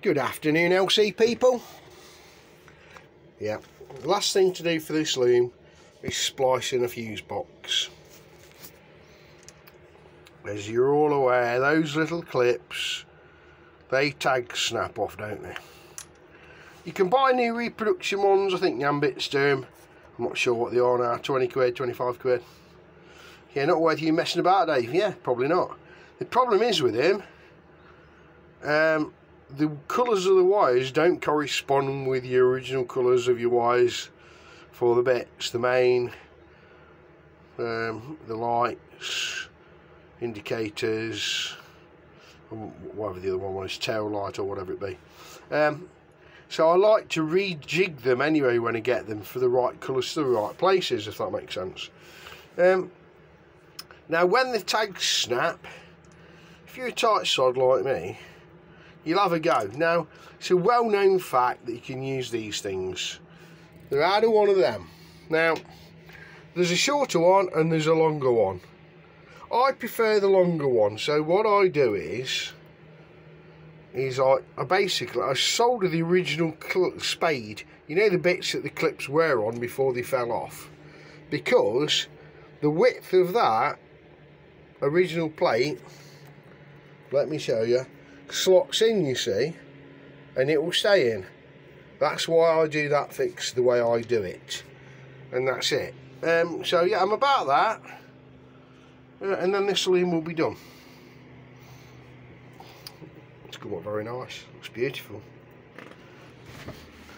Good afternoon LC people. Yeah, the last thing to do for this loom is splicing a fuse box. As you're all aware, those little clips, they tag snap off, don't they? You can buy new reproduction ones, I think Yambits do them. I'm not sure what they are now, 20 quid, 25 quid. Yeah, not worth you messing about, Dave. Yeah, probably not. The problem is with him, um, the colours of the wires don't correspond with the original colours of your wires for the bits, the main, um, the lights, indicators, whatever the other one was, tail light or whatever it be. Um, so I like to rejig them anyway when I get them for the right colours to the right places, if that makes sense. Um, now when the tags snap, if you're a tight sod like me, you'll have a go. Now, it's a well-known fact that you can use these things. They're either one of them. Now, there's a shorter one and there's a longer one. I prefer the longer one, so what I do is, is I, I basically, I solder the original spade, you know the bits that the clips were on before they fell off, because the width of that original plate, let me show you, slots in you see and it will stay in. That's why I do that fix the way I do it and that's it. Um, so yeah I'm about that uh, and then this loom will be done. It's come up very nice. Looks beautiful.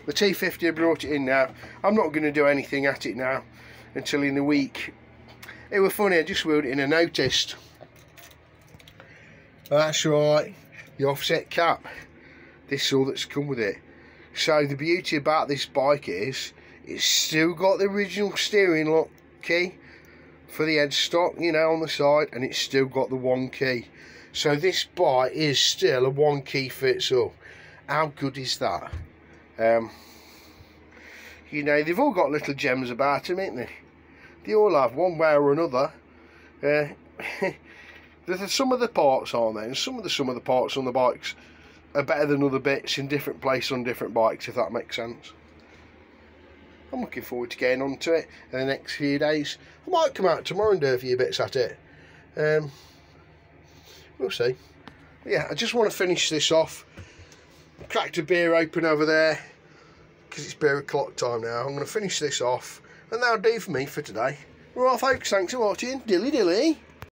The T50 I brought it in now. I'm not going to do anything at it now until in the week. It was funny I just wrote it in and noticed. That's right the offset cap this is all that's come with it. So the beauty about this bike is it's still got the original steering lock key for the headstock you know on the side and it's still got the one key. So this bike is still a one key fits all how good is that? Um, you know they've all got little gems about them ain't they? They all have one way or another. Uh, There's some of the parts on there, and some of the some of the parts on the bikes are better than other bits in different places on different bikes, if that makes sense. I'm looking forward to getting onto it in the next few days. I might come out tomorrow and do a few bits at it. Um, we'll see. Yeah, I just want to finish this off. Cracked a beer open over there because it's beer o'clock time now. I'm going to finish this off, and that'll do for me for today. Right, folks, thanks for watching. Dilly dilly.